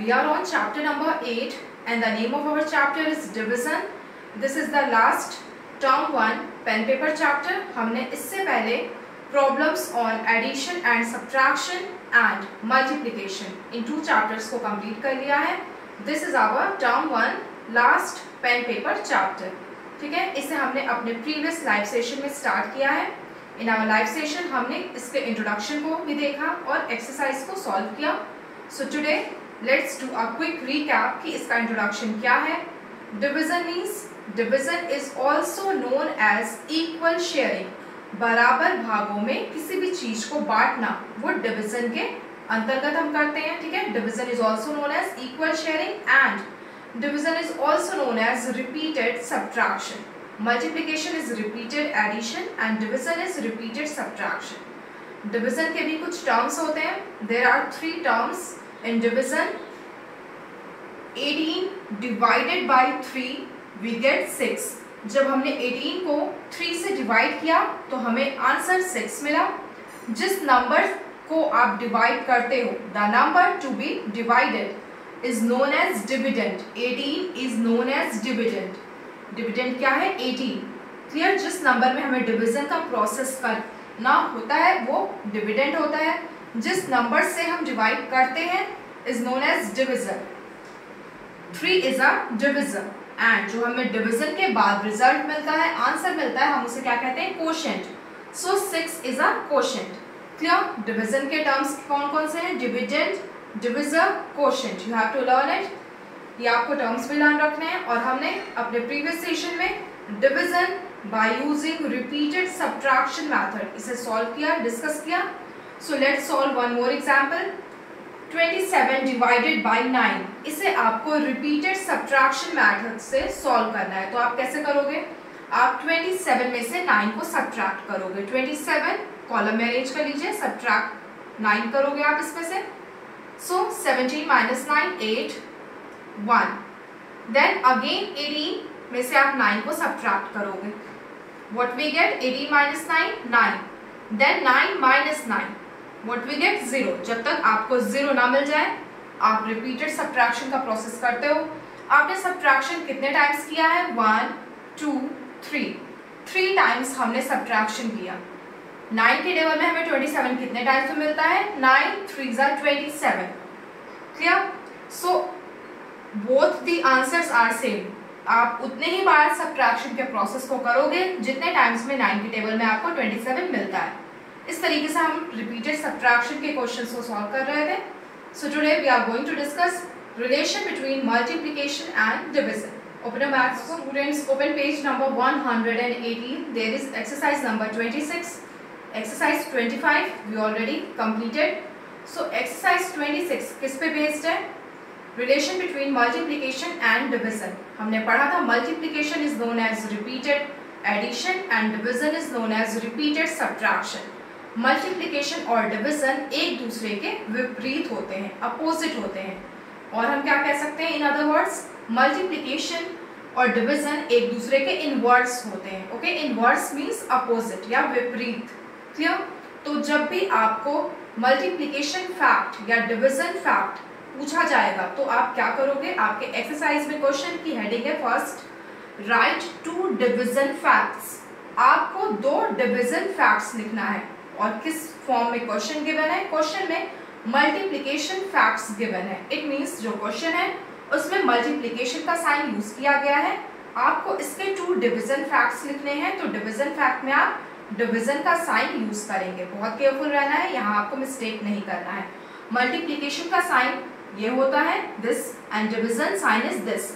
we are on chapter number 8 and the name of our chapter is division. This is the last term 1 pen paper chapter. हमने इससे पहले problems on addition and subtraction and multiplication in two chapters को complete कर लिया है. This is our term 1 last pen paper chapter. ठीक है इसे हमने अपने प्रीवियस लाइव सेशन में स्टार्ट किया है इन आवर लाइव सेशन हमने इसके इंट्रोडक्शन को भी देखा और एक्सरसाइज को सॉल्व किया so today let's do a quick recap कि इसका इंट्रोडक्शन क्या है? Division means division is also known as equal sharing बराबर भागों में किसी भी चीज़ को बांटना, वो डिवीज़न के अंतर्गत हम करते हैं, ठीक है? Division is also known as equal sharing and division is also known as repeated subtraction multiplication is repeated addition and division is repeated subtraction division के भी कुछ टर्म्स होते हैं. There are three terms in division 18 divided by 3 we get 6 जब हमने 18 को 3 से divide किया तो हमें आंसर 6 मिला। जिस नंबर को आप डिवाइड करते हो the number to be divided is known as dividend 18 is known as dividend dividend क्या है? 18 क्लियर जिस नंबर में हमें डिवीज़न का प्रोसेस करना होता है, वो डिविडेंड होता है। जिस नंबर से हम डिवाइड करते हैं is known as division three is a division and जो हमें डिविजन के बाद रिज़ल्ट मिलता है आंसर मिलता है, हम उसे क्या कहते हैं? Quotient so six is a quotient clear division के टर्म्स कौन कौन से हैं? Dividend divisor quotient you have to learn it ये आपको टर्म्स भी ध्यान रखने हैं। और हमने अपने प्रीवियस सेशन में division by using repeated subtraction method इसे सॉल्व किया डिस्कस किया। So let's solve one more example 27 divided by 9 इसे आपको रिपीटेड सब्ट्रैक्शन मेथड से सॉल्व करना है। तो आप कैसे करोगे? आप 27 में से 9 को सब्ट्रैक्ट करोगे। 27 कॉलम में अरेंज कर लीजिए। सब्ट्रैक्ट 9 करोगे आप इसमें से। So 17 minus nine eight one then again eighteen में से आप नाइन को सब्ट्रैक्ट करोगे। What we get eighteen minus nine nine then nine minus nine what we get zero जब तक आपको ज़ीरो ना मिल जाए, आप रिपीटेड सब्ट्रैक्शन का प्रोसेस करते हो। आपने सब्ट्रैक्शन कितने टाइम्स किया है? One two three three times हमने सब्ट्रैक्शन किया। नाइन के टेबल में हमें ट्वेंटी सेवन कितने टाइम्स में मिलता है? नाइन थ्री ज़ा twenty seven clear so both the answers are same आप उतने ही बार सब्ट्रैक्शन के प्रोसेस को करोगे, जितने टाइम्स में नाइन के टेबल में आपको ट्वेंटी सेवन मिलता है। इस तरीके से हम रिपीटेड सब्ट्रैक्शन के क्वेश्चन को सॉल्व कर रहे थे। So today we are going to discuss relation between multiplication and division book students, open page number 118 there is exercise number 26 exercise 25 we already completed. So, exercise 26 किस पे based है? Relation between multiplication and division हमने पढ़ा था multiplication is known as repeated addition and division is known as repeated subtraction multiplication और division एक दूसरे के विपरीत होते हैं अपोजिट होते हैं। और हम क्या कह सकते हैं इन अदर वर्ड्स मल्टीप्लीकेशन और डिविजन एक दूसरे के इनवर्स होते हैं ओके इनवर्स मीन्स अपोजिट या विपरीत। क्लियर तो जब भी आपको मल्टीप्लीकेशन फैक्ट या डिविजन फैक्ट पूछा जाएगा तो आप क्या करोगे? आपके एक्सरसाइज में क्वेश्चन की हेडिंग है first write two division facts आपको दो डिविजन फैक्ट्स लिखना है। और किस फॉर्म में क्वेश्चन गिवन है? क्वेश्चन में मल्टीप्लीकेशन फैक्ट्स गिवन है। इट मींस जो क्वेश्चन है, उसमें मल्टीप्लीकेशन का साइन यूज़ किया गया है। आपको इसके टू डिविजन फैक्ट्स लिखने हैं तो डिविजन फैक्ट में आप डिविजन का साइन यूज़ करेंगे। बहुत केयरफुल रहना है, यहाँ आपको मिस्टेक नहीं करना है। मल्टीप्लीकेशन का साइन ये होता है this and division sign is this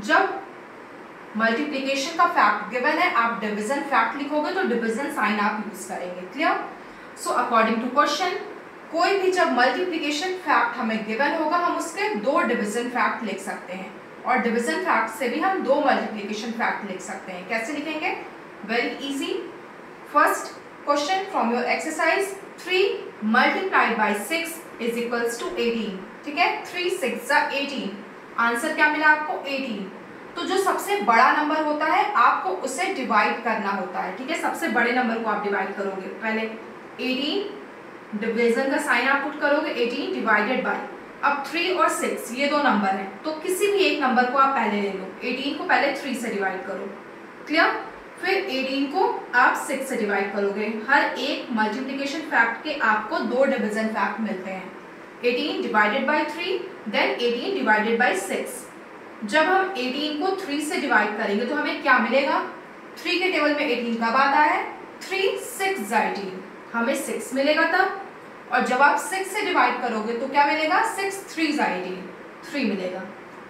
जब मल्टीप्लीकेशन का फैक्ट गिवन है, आप डिविजन फैक्ट लिखोगे तो डिविजन साइन आप यूज़ करेंगे। Clear so according to question कोई भी जब मल्टीप्लीकेशन फैक्ट हमें गिवन होगा, हम उसके दो डिविजन फैक्ट लिख सकते हैं। और डिविजन फैक्ट से भी हम दो मल्टीप्लीकेशन फैक्ट लिख सकते हैं। कैसे लिखेंगे? Very easy first question from your exercise three multiplied by six is equals to eighteen ठीक है? थ्री सिक्स एटीन आंसर क्या मिला आपको? एटीन तो जो सबसे बड़ा नंबर होता है, आपको उसे डिवाइड करना होता है। ठीक है? सबसे बड़े नंबर को आप डिवाइड करोगे। पहले एटीन डिविजन का साइन आप पुट करोगे एटीन डिवाइडेड बाई अब थ्री और सिक्स ये दो नंबर हैं। तो किसी भी एक नंबर को आप पहले ले लो। एटीन को पहले थ्री से डिवाइड करो। क्लियर फिर 18 को आप 6 से डिवाइड करोगे। हर एक मल्टीप्लिकेशन फैक्ट के आपको दो डिवीज़न फैक्ट मिलते हैं। 18 divided by 3 then 18 divided by 6 जब हम 18 को 3 से डिवाइड करेंगे तो हमें क्या मिलेगा? 3 के टेबल में 18 कब आता है? 3 6 18 हमें सिक्स मिलेगा तब। और जब आप सिक्स से डिवाइड करोगे तो क्या मिलेगा? 6 3 18 3 मिलेगा।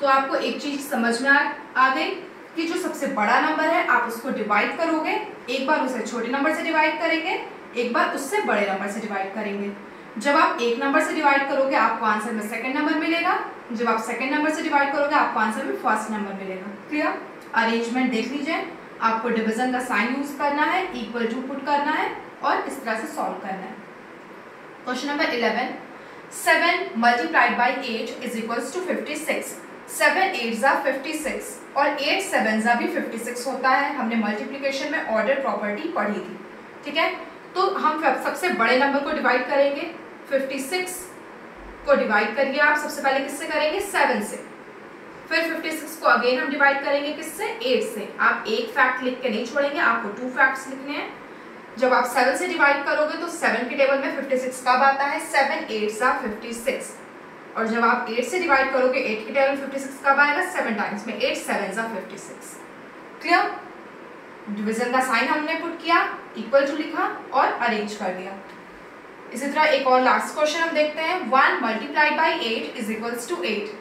तो आपको एक चीज़ समझ में आ गई कि जो सबसे बड़ा नंबर है, आप उसको डिवाइड करोगे। एक बार उसे छोटे नंबर से डिवाइड करेंगे, एक बार उससे बड़े नंबर से डिवाइड करेंगे। जब आप एक नंबर से डिवाइड करोगे, आपको आंसर में सेकंड नंबर मिलेगा। जब आप सेकंड नंबर से डिवाइड करोगे, आपको आंसर में फ़र्स्ट नंबर मिलेगा। क्लियर अरेंजमेंट देख लीजिए। आपको डिविजन का साइन यूज़ करना है इक्वल टू पुट करना है। और इस तरह से सॉल्व करना है। Question number eleven seven multiplied by eight is equals to fifty six seven eight ज़ा फिफ्टी सिक्स और एट सेवन ज़ा भी फिफ्टी सिक्स होता है। हमने मल्टीप्लिकेशन में ऑर्डर प्रॉपर्टी पढ़ी थी। ठीक है? तो हम सबसे बड़े नंबर को डिवाइड करेंगे। फिफ्टी सिक्स को डिवाइड करिए आप। सबसे पहले किससे करेंगे? सेवन से। फिर फिफ्टी सिक्स को अगेन हम डिवाइड करेंगे किससे? एट से। आप एक फैक्ट लिख के नहीं छोड़ेंगे, आपको टू फैक्ट्स लिखने हैं। जब आप सेवन से डिवाइड करोगे तो सेवन के टेबल में फिफ्टी सिक्स कब आता है? सेवन एट सा फिफ्टी सिक्स और जब आप एट से डिवाइड करोगे एट के टेबल फिफ्टी सिक्स कब आएगा? सेवन टाइम्स में एट सेवन ज़ा फिफ्टी सिक्स क्लियर डिविजन का साइन हमने पुट किया इक्वल टू लिखा और अरेंज कर दिया. इसी तरह एक और लास्ट क्वेश्चन हम देखते हैं. One multiplied by eight is equals to eight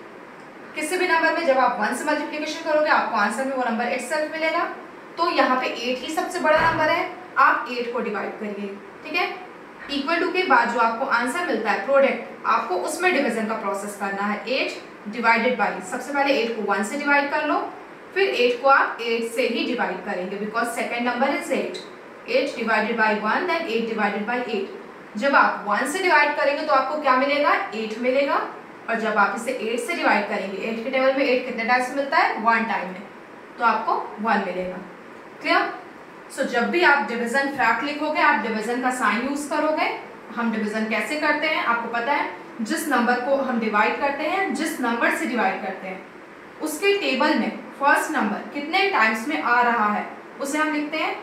किसी भी नंबर में जब आप वन से मल्टीप्लीकेशन करोगे, आपको आंसर में वो नंबर एट मिलेगा. तो यहाँ पे एट ही सबसे बड़ा नंबर है. आप एट को डिवाइड करिए, ठीक है? इक्वल टू के बाद जो आपको आंसर मिलता है प्रोडक्ट आपको उसमें डिवीज़न का प्रोसेस करना है। एट डिवाइडेड बाई सबसे पहले एट को वन से डिवाइड कर लो, फिर एट को आप एट से ही डिवाइड करेंगे because second number is eight eight divided by one then eight divided by eight जब आप वन से डिवाइड करेंगे तो आपको क्या मिलेगा? एट मिलेगा। और जब आप इसे एट से डिवाइड करेंगे एट के टेबल में एट कितने टाइम्स मिलता है? वन टाइम में। तो आपको वन मिलेगा। क्लियर सो so, जब भी आप डिवीज़न फैक्ट लिखोगे आप डिवीज़न का साइन यूज़ करोगे। हम डिवीज़न कैसे करते हैं आपको पता है? जिस नंबर को हम डिवाइड करते हैं जिस नंबर से डिवाइड करते हैं। उसके टेबल में फ़र्स्ट नंबर कितने टाइम्स में आ रहा है उसे हम लिखते हैं।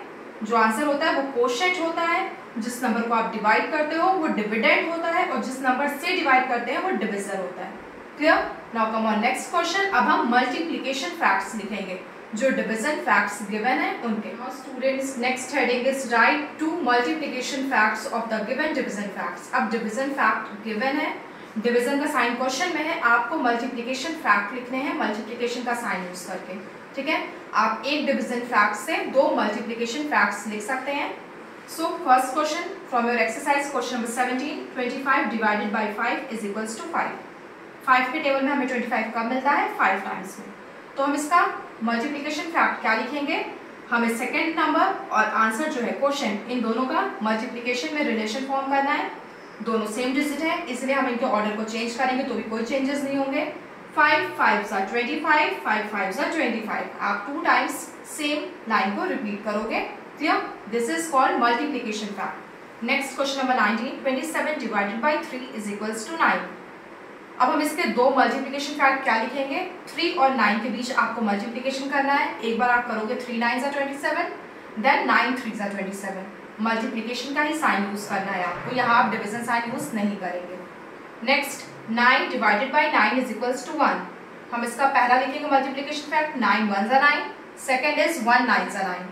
जो आंसर होता है वो क्वेश्चन होता है। जिस नंबर को आप डिवाइड करते हो वो डिविडेंड होता है। और जिस नंबर से डिवाइड करते हैं वो डिविजर होता है। Clear now come on next question अब हम मल्टीप्लीकेशन फैक्ट्स लिखेंगे। जो डिवीज़न फैक्ट्स गिवन है उनके। Students next heading is write two multiplication facts of the given division facts अब डिवीज़न फैक्ट गिवन है। डिवीज़न का साइन क्वेश्चन में है। आपको मल्टीप्लिकेशन फैक्ट लिखने हैं। मल्टीप्लिकेशन का साइन यूज़ करके। ठीक है? आप एक डिवीज़न फैक्ट से दो मल्टीप्लिकेशन फैक्ट्स लिख सकते हैं। So first question from your exercise question number seventeen twenty five divided by five is equals to five five के टेबल में हमें ट्वेंटी फाइव कब मिलता है? फाइव टाइम्स में। तो हम इसका मल्टीप्लिकेशन फैक्ट क्या लिखेंगे? हमें सेकेंड नंबर और आंसर जो है क्वेश्चन इन दोनों का मल्टीप्लीकेशन में रिलेशन फॉर्म करना है। दोनों सेम डिजिट है, इसलिए हम इनके ऑर्डर को चेंज करेंगे तो भी कोई चेंजेस नहीं होंगे। फाइव फाइव सा ट्वेंटी फाइव फाइव फाइव सा ट्वेंटी फाइव आप टू टाइम्स सेम लाइन को रिपीट करोगे। Clear this is called multiplication fact next question number nineteen twenty seven divided by three is equals to nine अब हम इसके दो multiplication fact क्या लिखेंगे? थ्री और नाइन के बीच आपको मल्टीप्लीकेशन करना है। एक बार आप करोगे थ्री नाइन ज़ा twenty seven then nine three ज़ा ट्वेंटी सेवन मल्टीप्लीकेशन का ही साइन यूज़ करना है आपको। यहाँ आप डिविजन साइन यूज़ नहीं करेंगे। Next nine divided by nine is equals to one हम इसका पहला लिखेंगे मल्टीप्लीकेशन फैक्ट नाइन वन ज़ा nine second is one nine ज़ा नाइन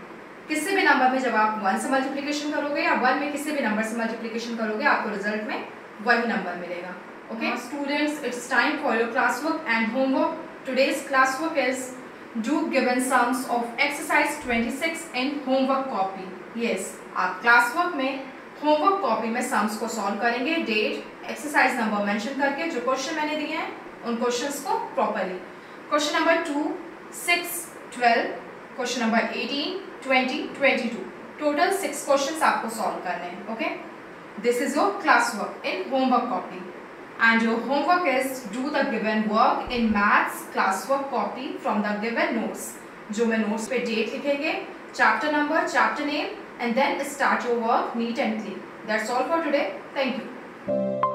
किसी भी नंबर में जब आप वन से मल्टीप्लीकेशन करोगे या वन में किसी भी नंबर से मल्टीप्लीकेशन करोगे, आपको रिज़ल्ट में वही नंबर मिलेगा। Okay uh, students it's time for your classwork and homework today's classwork is do given sums of exercise 26 in homework copy yes आप classwork में homework copy में sums को solve करेंगे date exercise number mention करके जो question मैंने दिए हैं उन questions को properly question number two six twelve question number eighteen twenty twenty two total six questions आपको solve करने हैं okay this is your classwork in homework copy and your homework is do the given work in maths classwork copy from the given notes जो मैं notes पे date लिखेंगे chapter number chapter name and then start your work neat and clean that's all for today thank you